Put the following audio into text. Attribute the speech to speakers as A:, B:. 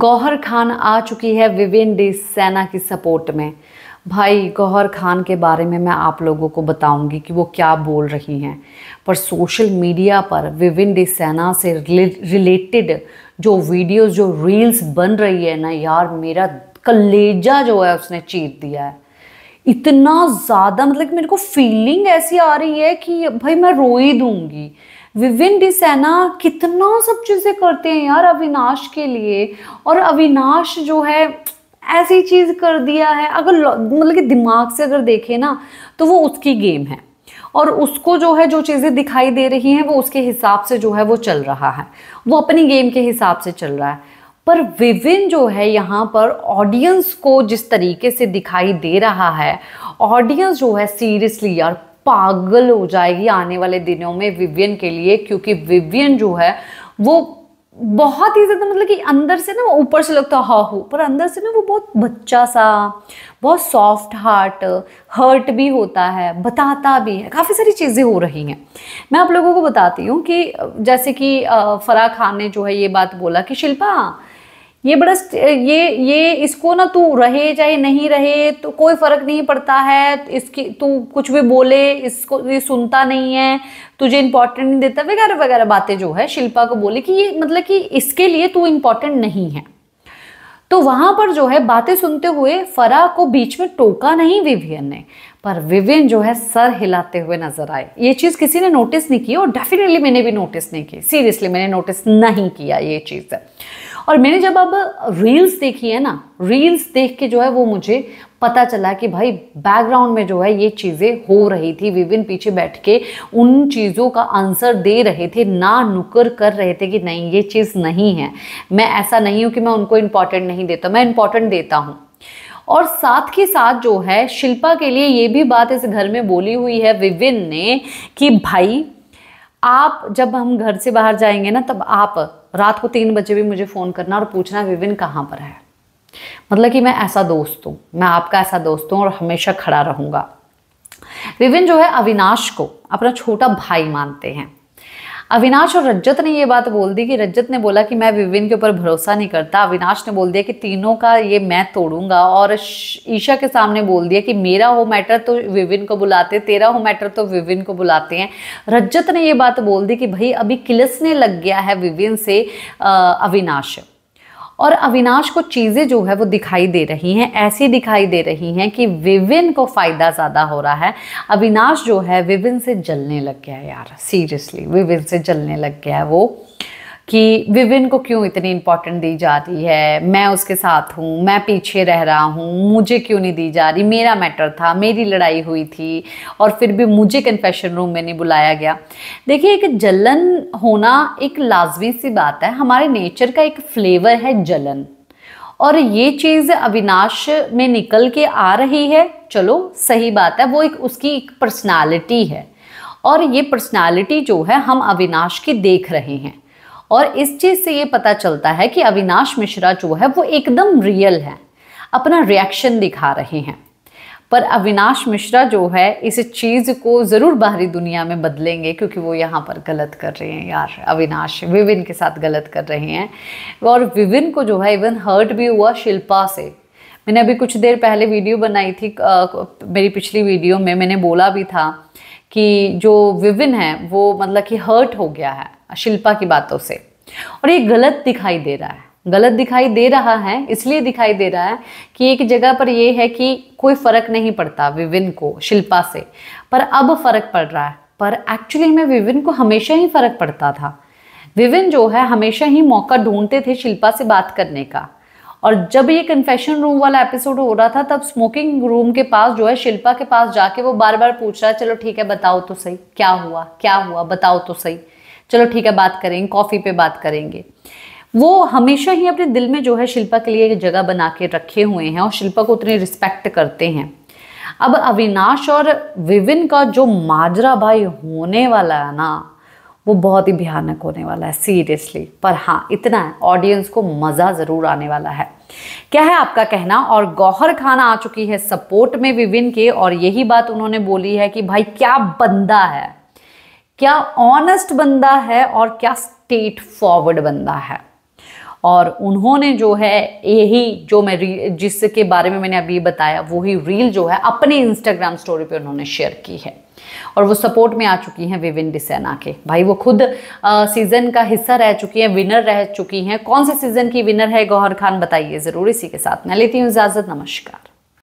A: गौहर खान आ चुकी है woven D सेना की सपोर्ट में। भाई, गौहर खान के बारे में मैं आप लोगों को बताऊँगी कि वो क्या बोल रही हैं। पर सोशल मीडिया पर विविन डी सेना से रिलेटेड जो वीडियोस, जो रील्स बन रही है ना यार, मेरा कलेजा जो है उसने चीर दिया है। इतना ज़्यादा मतलब मेरे को फीलिंग ऐसी आ रही है कि भाई मैं रो ही दूँगी। विविन डिसैना कितना सब चीज़ें करते हैं यार अविनाश के लिए। और अविनाश जो है, ऐसी चीज़ कर दिया है। अगर मतलब कि दिमाग से अगर देखें ना तो वो उसकी गेम है। और उसको जो है, जो चीज़ें दिखाई दे रही हैं, वो उसके हिसाब से जो है, वो चल रहा है। वो अपनी गेम के हिसाब से चल रहा है। पर विविन जो है, यहाँ पर ऑडियंस को जिस तरीके से दिखाई दे रहा है ऑडियंस जो है सीरियसली यार पागल हो जाएगी आने वाले दिनों में विवियन के लिए, क्योंकि विवियन जो है, वो बहुत ही ज़्यादा मतलब कि अंदर से ना वो ऊपर से लगता, है हाँ हो पर अंदर से ना वो बहुत बच्चा सा बहुत सॉफ्ट हार्ट हर्ट भी होता है, बताता भी है, काफ़ी सारी चीज़ें हो रही हैं। मैं आप लोगों को बताती हूँ कि जैसे कि फराह खान ने जो है ये बात बोला कि, शिल्पा ये बड़ा ये ये इसको ना तू रहे चाहे नहीं रहे तो कोई फ़र्क नहीं पड़ता है। इसकी, तू कुछ भी बोले, इसको, ये सुनता नहीं है। तुझे इंपॉर्टेंट नहीं देता, वगैरह वगैरह बातें जो है, शिल्पा को बोले कि ये मतलब कि इसके लिए तू इंपॉर्टेंट नहीं है। तो वहाँ पर जो है, बातें सुनते हुए फरा को बीच में टोका नहीं विवियन ने, पर विवियन जो है, सर हिलाते हुए नज़र आए। ये चीज़ किसी ने नोटिस नहीं की, और डेफिनेटली मैंने भी नोटिस नहीं की। सीरियसली मैंने नोटिस नहीं किया ये चीज़। और मैंने जब अब रील्स देखी है ना रील्स देख के जो है वो मुझे पता चला कि भाई बैकग्राउंड में जो है ये चीज़ें हो रही थी। विविन पीछे बैठ के उन चीज़ों का आंसर दे रहे थे, ना नुकर कर रहे थे कि नहीं, ये चीज़ नहीं है। मैं ऐसा नहीं हूँ कि मैं उनको इंपॉर्टेंट नहीं देता, मैं इंपॉर्टेंट देता हूँ। और साथ के साथ जो है, शिल्पा के लिए ये भी बात इस घर में बोली हुई है, विविन ने कि भाई आप जब हम घर से बाहर जाएँगे ना, तब आप रात को तीन बजे भी मुझे फ़ोन करना और पूछना, विविन कहाँ पर है? मतलब कि मैं ऐसा दोस्त हूँ, मैं आपका ऐसा दोस्त हूँ और हमेशा खड़ा रहूँगा। विविन जो है अविनाश को अपना छोटा भाई मानते हैं। अविनाश और रजत ने ये बात बोल दी कि रजत ने बोला कि मैं विविन के ऊपर भरोसा नहीं करता। अविनाश ने बोल दिया कि तीनों का ये मैं तोड़ूँगा और ईशा के सामने बोल दिया कि मेरा हो मैटर तो विविन को बुलाते, तेरा हो मैटर तो विविन को बुलाते हैं। रजत ने ये बात बोल दी कि भाई अभी किलसने लग गया है विविन से अविनाश। और अविनाश को चीज़ें जो है वो दिखाई दे रही हैं, ऐसी दिखाई दे रही हैं कि विविन को फ़ायदा ज़्यादा हो रहा है। अविनाश जो है विविन से जलने लग गया है यार सीरियसली विविन से जलने लग गया है वो। कि विविन को क्यों इतनी इम्पोर्टेंट दी जा रही है? मैं उसके साथ हूँ, मैं पीछे रह रहा हूँ, मुझे क्यों नहीं दी जा रही? मेरा मैटर था, मेरी लड़ाई हुई थी और फिर भी मुझे कन्फेशन रूम में नहीं बुलाया गया। देखिए, एक जलन होना एक लाजमी सी बात है। हमारे नेचर का एक फ्लेवर है जलन। और ये चीज़ अविनाश में निकल के आ रही है। चलो, सही बात है, वो एक उसकी एक पर्सनालिटी है। और ये पर्सनालिटी जो है, हम अविनाश की देख रहे हैं। और इस चीज़ से ये पता चलता है कि अविनाश मिश्रा जो है वो एकदम रियल है अपना रिएक्शन दिखा रहे हैं। पर अविनाश मिश्रा जो है इस चीज़ को ज़रूर बाहरी दुनिया में बदलेंगे क्योंकि वो यहाँ पर गलत कर रहे हैं यार अविनाश विविन के साथ गलत कर रहे हैं। और विविन को जो है इवन हर्ट भी हुआ शिल्पा से। मैंने अभी कुछ देर पहले वीडियो बनाई थी आ, मेरी पिछली वीडियो में मैंने बोला भी था कि जो विविन है, वो मतलब कि हर्ट हो गया है, शिल्पा की बातों से। और ये गलत दिखाई दे रहा है। गलत दिखाई दे रहा है, इसलिए दिखाई दे रहा है कि एक जगह पर ये है कि कोई फ़र्क नहीं पड़ता विविन को, शिल्पा से। पर अब फ़र्क पड़ रहा है। पर एक्चुअली में विविन को हमेशा ही फ़र्क पड़ता था। विविन जो है, हमेशा ही मौका ढूंढते थे शिल्पा से बात करने का। और जब ये कन्फेशन रूम वाला एपिसोड हो रहा था, तब स्मोकिंग रूम के पास जो है, शिल्पा के पास जाके वो बार बार पूछ रहा है, चलो ठीक है, बताओ तो सही, क्या हुआ क्या हुआ, बताओ तो सही। चलो ठीक है, बात करेंगे कॉफ़ी पे बात करेंगे। वो हमेशा ही अपने दिल में जो है, शिल्पा के लिए एक जगह बना के रखे हुए हैं और शिल्पा को उतनी रिस्पेक्ट करते हैं। अब अविनाश और विविन का जो माजरा भाई होने वाला है ना वो बहुत ही भयानक होने वाला है सीरियसली पर हाँ इतना है ऑडियंस को मज़ा ज़रूर आने वाला है। क्या है आपका कहना? और गौहर खाना आ चुकी है सपोर्ट में विविन के, और यही बात उन्होंने बोली है कि भाई, क्या बंदा है? क्या ऑनेस्ट बंदा है और क्या स्टेट फॉरवर्ड बंदा है? और उन्होंने जो है यही जो मैं जिसके बारे में मैंने अभी बताया वही रील जो है अपने इंस्टाग्राम स्टोरी पे उन्होंने शेयर की है। और वो सपोर्ट में आ चुकी हैं विविन डिसेना के। भाई वो खुद आ, सीज़न का हिस्सा रह चुकी हैं विनर रह चुकी हैं। कौन से सीज़न की विनर है गौहर खान बताइए ज़रूर इसी के साथ। मैं लेती हूँ इजाज़त नमस्कार।